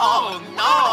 Oh no!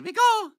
Here we go.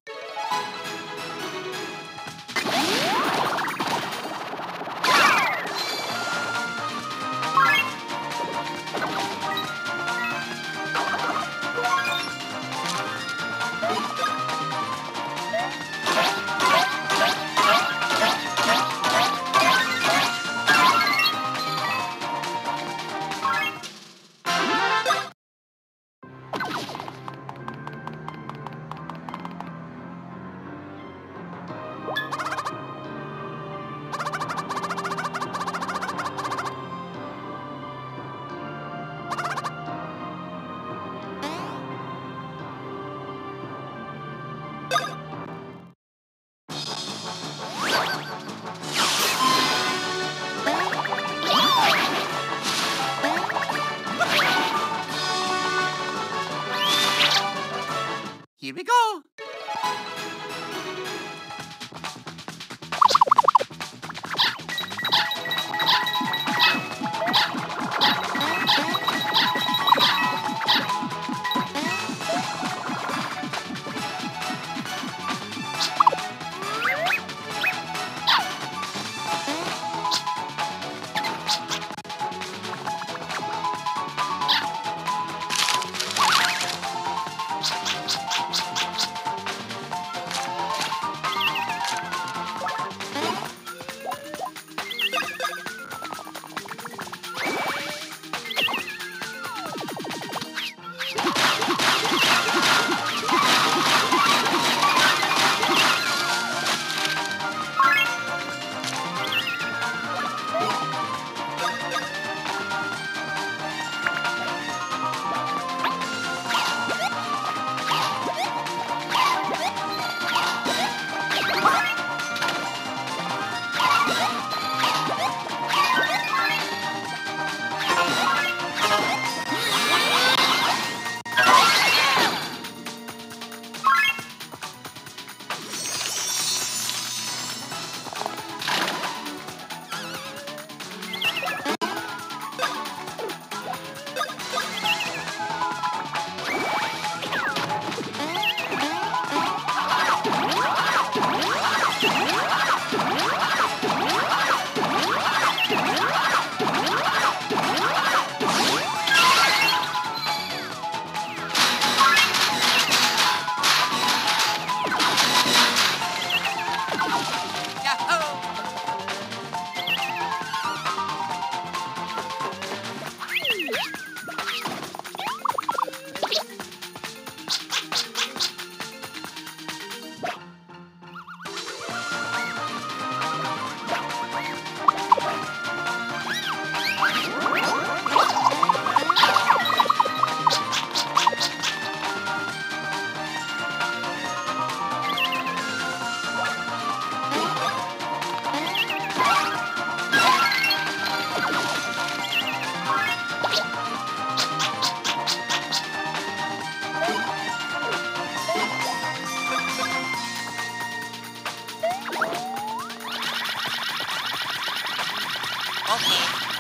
Oh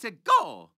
Let's go!